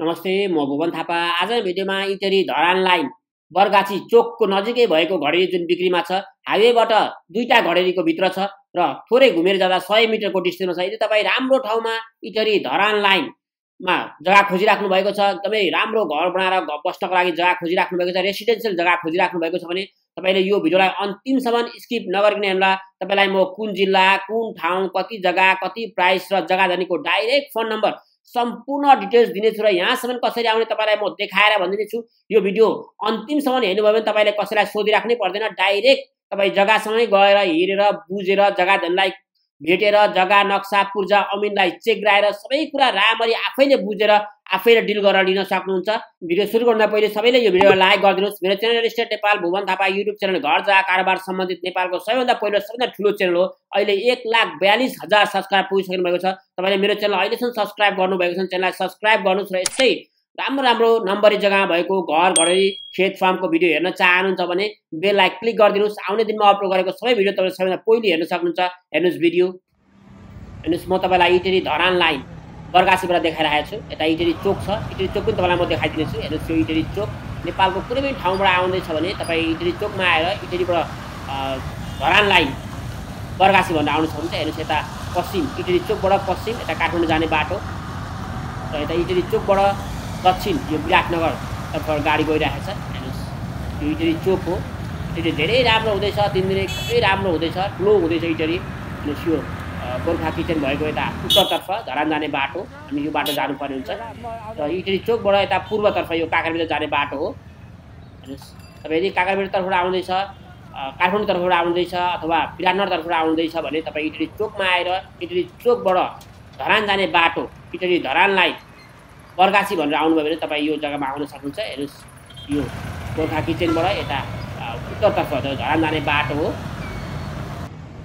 नमस्ते म भुवन थापा। आज भिडियोमा इटरी धरान लाइन। बरगाछी चोकको नजिकै भएको घडेरी जुन बिक्रीमा छ हाइवेबाट दुईवटा घडेरीको भित्र छ र थोरै घुमेर जाँदा सय मिटरको डिस्टेन्समा छ। यदि तपाईँ राम्रो ठाउँमा इटरी धरान लाइनमा जग्गा खोजिराख्नु भएको छ एकदमै राम्रो घर बनाएर बस्नको लागि जग्गा खोजिराख्नु भएको छ रेसिडेन्सियल जग्गा खोजिराख्नु भएको छ भने तपाईँले यो भिडियोलाई अन्तिमसम्म स्किप नगरिकन हेर्नुहोला तपाईँलाई म कुन जिल्ला कुन ठाउँ कति जग्गा कति प्राइस र जग्गा जानेको डाइरेक्ट फोन नम्बर सम्पूर्ण डिटेल्स दिनेछु र यहाँसम्म कसरी आउने तपाईँलाई म देखाएर भनिदिनेछु यो भिडियो अन्तिमसम्म हेर्नुभयो भने तपाईँले कसैलाई सोधिराख्नै पर्दैन डाइरेक्ट तपाईँ जग्गासँगै गएर हेरेर बुझेर जग्गा धनलाई भेटेर जग्गा नक्सा पूर्जा अमिनलाई चेक गराएर सबै कुरा राम्ररी आफैले बुझेर आफैले डिल गरेर लिन सक्नुहुन्छ। भिडियो सुरु गर्दा पहिले सबैले यो भिडियो लाइक गरिदिनुहोस्। मेरो channel state Nepal Bhuwan Thapa YouTube channel घर जग्गा कारोबार सम्बन्धित नेपालको सबैभन्दा पहिलो सबैभन्दा ठुलो च्यानल हो। अहिले एक लाख बयालिस हजार सब्सक्राइब पुगिसक्नु भएको छ। तपाईँले मेरो च्यानल अहिलेसम्म सब्सक्राइब गर्नुभएको छ च्यानललाई सब्सक्राइब गर्नुहोस् र यस्तै राम्रो राम्रो नम्बरी जग्गामा भएको घर घडेरी खेत फार्मको भिडियो हेर्न चाहनुहुन्छ भने बेललाई क्लिक गरिदिनुहोस्। आउने दिनमा अपलोड गरेको सबै भिडियो तपाईँले सबैभन्दा पहिले हेर्न सक्नुहुन्छ। हेर्नुहोस् भिडियो हेर्नुहोस् म तपाईँलाई इटेरी धरान लाइन बर्गासीबाट देखाइरहेको छु। यता इटेरी चोक छ। इटेरी चोक पनि तपाईँलाई म देखाइदिनेछु। हेर्नुहोस् यो इटेरी चोक। नेपालको कुनै पनि ठाउँबाट आउँदैछ भने तपाईँ इटेरी चोकमा आएर इटेरीबाट धरान लाइन बर्गासी भनेर आउनु सक्नुहुन्छ। हेर्नुहोस् यता पश्चिम। इटेरी चोकबाट पश्चिम यता काठमाडौँ जाने बाटो। र यता इटेरी चोकबाट दक्षिण यो विराटनगर तर्फ गाडी गइरहेको छ। हेर्नुहोस् यो इटेरी चोक हो। इटेरी धेरै राम्रो हुँदैछ दिन एकदमै राम्रो हुँदैछ ठुलो हुँदैछ इटेरी हेर्नुहोस् यो गोर्खा किचन भएको यता उत्तरतर्फ धरान जाने बाटो। हामी यो बाटो जानुपर्ने हुन्छ। र इटेरी चोकबाट यता पूर्वतर्फ यो काँक्राबिटा जाने बाटो हो। हेर्नुहोस् तपाईँ यदि काँक्राबिटा तर्फबाट आउँदैछ काठमाडौँ तर्फबाट आउँदैछ अथवा विराटनगर तर्फबाट आउँदैछ भने तपाईँ इटेरी चोकमा आएर इटेरी चोकबाट धरान जाने बाटो इटेरी धरानलाई बर्गासी भनेर आउनुभयो भने तपाईँ यो जग्गामा आउन सक्नुहुन्छ। हेर्नुहोस् यो गोर्खा किचनबाट यता उत्तरतर्फ धरान जाने बाटो हो।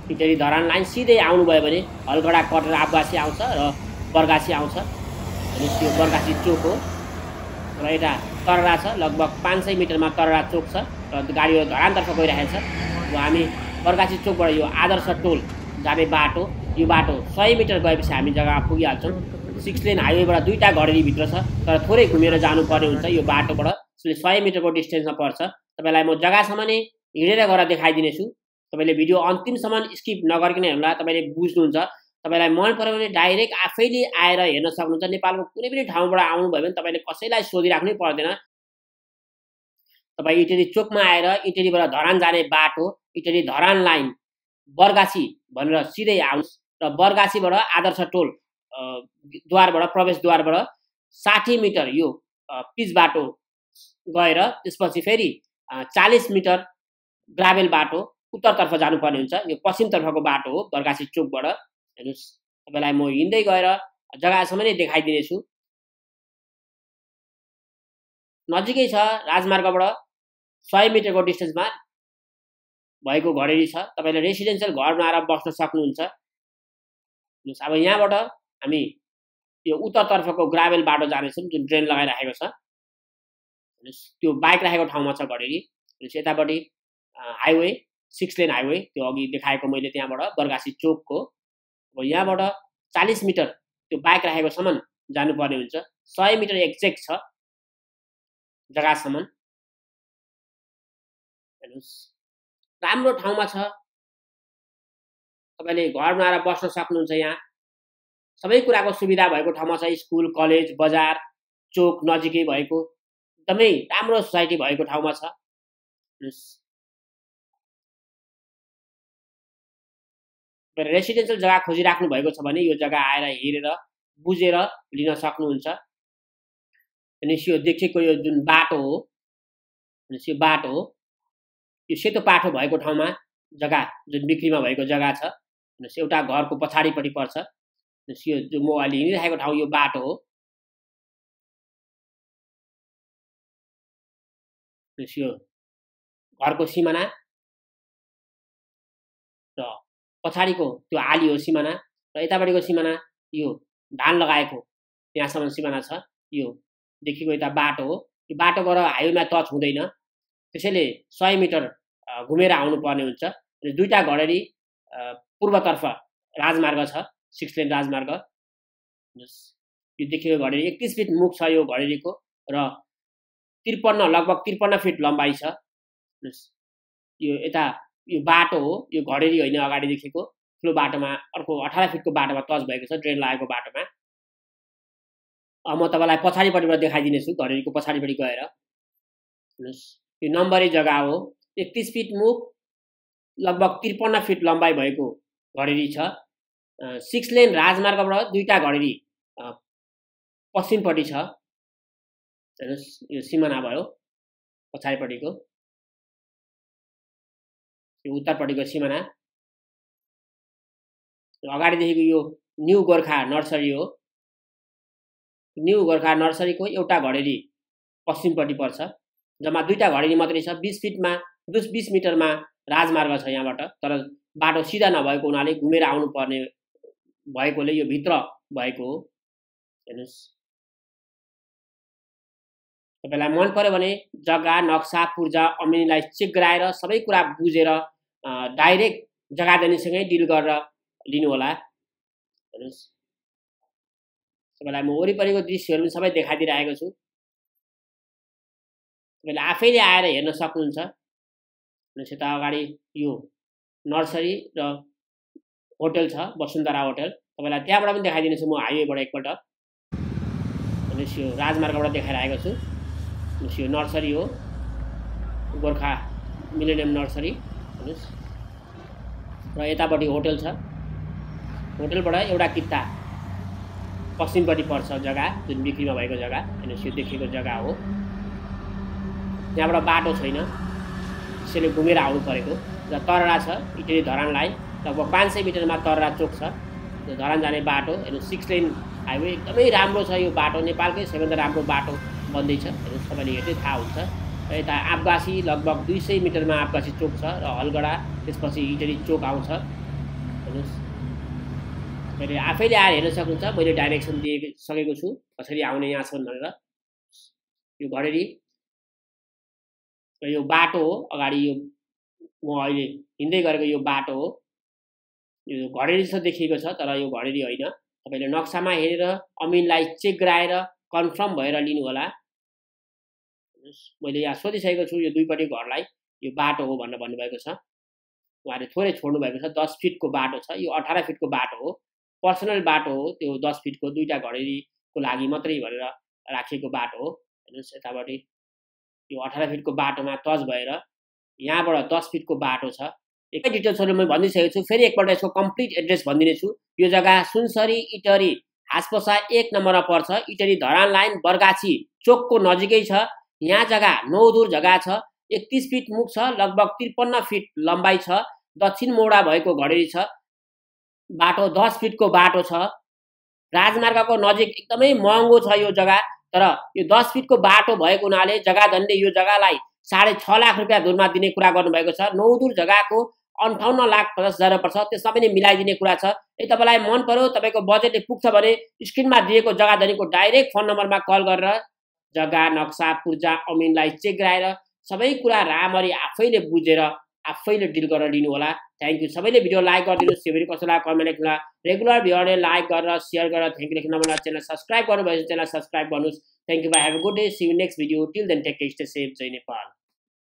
इटरी धरान लाइन सिधै आउनुभयो भने हलगडा कटेर आब्बासी आउँछ र बर्गासी आउँछ। हेर्नुहोस् यो बर्गासी चोक हो। र यता तररा छ लगभग पाँच सय मिटरमा तररा चोक छ र गाडी धरानतर्फ गइरहेको छ। र हामी बर्गासी चोकबाट यो आदर्श टोल जाने बाटो यो बाटो सय मिटर गएपछि हामी जग्गामा पुगिहाल्छौँ। सिक्स लेन हाइवेबाट दुईवटा घडेरीभित्र छ तर थोरै घुमेर जानुपर्ने हुन्छ यो बाटोबाट। यसले सय मिटरको डिस्टेन्समा पर्छ। तपाईँलाई म जग्गासम्म नै हिँडेर गएर देखाइदिनेछु। तपाईँले भिडियो अन्तिमसम्म स्किप नगरिकन हेर्नुहोला तपाईँले बुझ्नुहुन्छ। तपाईँलाई मन पऱ्यो भने डाइरेक्ट आफैले आएर हेर्न सक्नुहुन्छ। नेपालको कुनै पनि ठाउँबाट आउनुभयो भने तपाईँले कसैलाई सोधिराख्नै पर्दैन। तपाईँ इटेरी चोकमा आएर इटेरीबाट धरान जाने बाटो इटेरी धरान लाइन बर्गासी भनेर सिधै आउनुहोस्। र बर्गासीबाट आदर्श टोल द्वारबाट प्रवेशद्वारबाट साठी मिटर यो पिच बाटो गएर त्यसपछि फेरि चालिस मिटर ग्राभेल बाटो उत्तरतर्फ जानुपर्ने हुन्छ। यो पश्चिमतर्फको बाटो हो बर्गासी चोकबाट। हेर्नुहोस् तपाईँलाई म हिँड्दै गएर जग्गासम्म नै देखाइदिनेछु। नजिकै छ राजमार्गबाट सय मिटरको डिस्टेन्समा भएको घडेरी छ। तपाईँले रेसिडेन्सियल घर बनाएर बस्न सक्नुहुन्छ। अब यहाँबाट हामी यो उत्तरतर्फको ग्राभेल बाटो जानेछौँ जुन ड्रेन लगाइराखेको छ। त्यो बाइक राखेको ठाउँमा छ घडेरी। हेर्नुहोस् यतापट्टि हाइवे सिक्स लेन हाइवे त्यो अघि देखाएको मैले त्यहाँबाट बर्गासी चोकको। अब यहाँबाट चालिस मिटर त्यो बाइक राखेकोसम्म जानुपर्ने हुन्छ। सय मिटर एक्जेक्ट छ जग्गासम्म हेर्नुहोस् राम्रो ठाउँमा छ। तपाईँले घर बनाएर बस्न सक्नुहुन्छ यहाँ। सबै कुराको सुविधा भएको ठाउँमा छ स्कुल कलेज बजार चोक नजिकै भएको एकदमै राम्रो सोसाइटी भएको ठाउँमा छ। रेसिडेन्सियल जग्गा खोजिराख्नु भएको छ भने यो जग्गा आएर हेरेर बुझेर लिन सक्नुहुन्छ। हेर्नुहोस् यो देखेको यो जुन बाटो हो हेर्नुहोस् यो बाटो हो यो सेतो पाठो भएको ठाउँमा जग्गा जुन बिक्रीमा भएको जग्गा छ हेर्नुहोस् एउटा घरको पछाडिपट्टि पर्छ। यो म अहिले हिँडिरहेको ठाउँ यो बाटो हो यो घरको सिमाना र पछाडिको त्यो आली हो सिमाना र यतापट्टिको सिमाना यो धान लगाएको त्यहाँसम्म सिमाना छ यो देखिको यता बाटो हो यो बाटोबाट हाइवेमा टच हुँदैन त्यसैले सय मिटर घुमेर आउनुपर्ने हुन्छ र दुईवटा घडेरी पूर्वतर्फ राजमार्ग छ सिक्स लेन राजमार्ग। यो देखेको घडेरी एकतिस फिट मुख छ यो घडेरीको र त्रिपन्न लगभग त्रिपन्न फिट लम्बाइ छ। यो यता यो बाटो हो यो घडेरी होइन अगाडि देखेको ठुलो बाटोमा अर्को अठार फिटको बाटोमा टच भएको छ ट्रेन लागेको बाटोमा। म तपाईँलाई पछाडिपट्टिबाट देखाइदिनेछु घडेरीको पछाडिपट्टि गएर। हेर्नुहोस् यो नम्बरी जग्गा हो। एकतिस फिट मुख लगभग त्रिपन्न फिट लम्बाइ भएको घडेरी छ। सिक्स लेन राजमार्गबाट दुईवटा घडेरी पश्चिमपट्टि छ। हेर्नुहोस् यो सिमाना भयो पछाडिपट्टिको। यो उत्तरपट्टिको सिमाना। अगाडिदेखिको यो न्यु गोर्खा नर्सरी हो। न्यु गोर्खा नर्सरीको एउटा घडेरी पश्चिमपट्टि पर्छ जम्मा दुईवटा घडेरी मात्रै छ। बिस फिटमा दुस बिस मिटरमा राजमार्ग छ यहाँबाट तर बाटो सिधा नभएको हुनाले घुमेर आउनुपर्ने भएकोले यो भित्र भएको हो। हेर्नुहोस्। तपाईँलाई मन पऱ्यो भने जग्गा नक्सा पूर्जा अमिनीलाई चेक गराएर सबै कुरा बुझेर डाइरेक्ट जग्गा दिनेसँगै डिल गरेर लिनुहोला। हेर्नुहोस्। तपाईँलाई म वरिपरिको दृश्यहरू पनि सबै देखाइदिइरहेको छु। तपाईँले आफैले आएर हेर्न सक्नुहुन्छ। हेर्नुहोस् यता अगाडि यो नर्सरी र होटल छ वसुन्धरा होटल। तपाईँलाई त्यहाँबाट पनि देखाइदिनेछु म हाइवेबाट एकपल्ट। हेर्नुहोस् यो राजमार्गबाट देखाइरहेको छु। यो नर्सरी हो। Gorkha millennium nursery. हेर्नुहोस् र यतापट्टि होटल छ। होटलबाट एउटा किता पश्चिमपट्टि पर्छ जग्गा जुन बिक्रीमा भएको जग्गा। हेर्नुहोस् यो देखेको जग्गा हो। त्यहाँबाट बाटो छैन। त्यसैले घुमेर आउनु परेको। र तररा छ इटली धरानलाई। लगभग पाँच सय मिटरमा तररा चोक छ त्यो धरान जाने बाटो हेर्नु सिक्स लेन हाइवे एकदमै राम्रो छ यो बाटो नेपालकै सबैभन्दा राम्रो बाटो बन्दैछ हेर्नुहोस् तपाईँले हेर्दै थाहा हुन्छ। र यता आबगासी लगभग दुई सय मिटरमा आबगासी चोक छ र हलगडा त्यसपछि इटरी चोक आउँछ। हेर्नुहोस्। मैले आफैले आएर हेर्न सक्नुहुन्छ मैले डाइरेक्सन दिइसकेको छु। कसरी आउने यहाँसम्म भनेर। यो घडेरी र यो बाटो हो। अगाडि यो म अहिले हिँड्दै गरेको यो बाटो हो। यो घडेरी जस्तो देखिएको छ तर यो घडेरी होइन। तपाईँले नक्सामा हेरेर अमिनलाई चेक गराएर कन्फर्म भएर लिनु होला मैले यहाँ सोधिसकेको छु यो दुईपट्टि घरलाई यो बाटो हो भनेर भन्नुभएको छ। उहाँले थोरै छोड्नु भएको छ दस फिटको बाटो छ। यो अठार फिटको बाटो हो। पर्सनल बाटो हो त्यो दस फिटको दुईवटा घडेरीको लागि मात्रै भनेर राखिएको बाटो हो। हेर्नुहोस् यतापट्टि यो अठार फिटको बाटोमा टच भएर यहाँबाट दस फिटको बाटो छ। एकै डिटेल्सहरू म भनिदिइसकेको छु फेरि एकपल्ट यसको कम्प्लिट एड्रेस भनिदिनेछु। यो जग्गा सुनसरी इटरी हासपसा एक नम्बरमा पर्छ। इटरी धरान लाइन बर्गाछी चोकको नजिकै छ। यहाँ जग्गा नौदुर जग्गा छ। एकतिस फिट मुख छ लगभग त्रिपन्न फिट लम्बाइ छ। दक्षिण मोडा भएको घडेरी छ। बाटो दस फिटको बाटो छ। राजमार्गको नजिक एकदमै महँगो छ यो जग्गा। तर यो दस फिटको बाटो भएको हुनाले जग्गा यो जग्गालाई साढे छ लाख रुपियाँ धुरमा दिने कुरा गर्नुभएको छ। नौदुर जग्गाको अन्ठाउन्न लाख पचास हजार पर्छ। त्यसमा पनि मिलाइदिने कुरा छ। यदि तपाईँलाई मन पऱ्यो तपाईँको बजेटले पुग्छ भने स्क्रिनमा दिएको जग्गा धनीको डाइरेक्ट फोन नम्बरमा कल गरेर जग्गा नक्सा पूर्जा अमिनलाई चेक गराएर सबै कुरा राम्ररी आफैले बुझेर आफैले डिल गरेर लिनु होला थ्याङ्क यू सबैले भिडियो लाइक गरिदिनुहोस्। त्यो फेरि कसैलाई कमेन्ट लेख्नु रेगुलर भिडियोले लाइक गरेर सेयर गरेर थ्याङ्क यू लेख्न मलाई च्यानल सब्सक्राइब गर्नुभएछ च्यानल सब्सक्राइब गर्नुहोस्। Thank you bye have good day see next video till then take stay safe Jay Nepal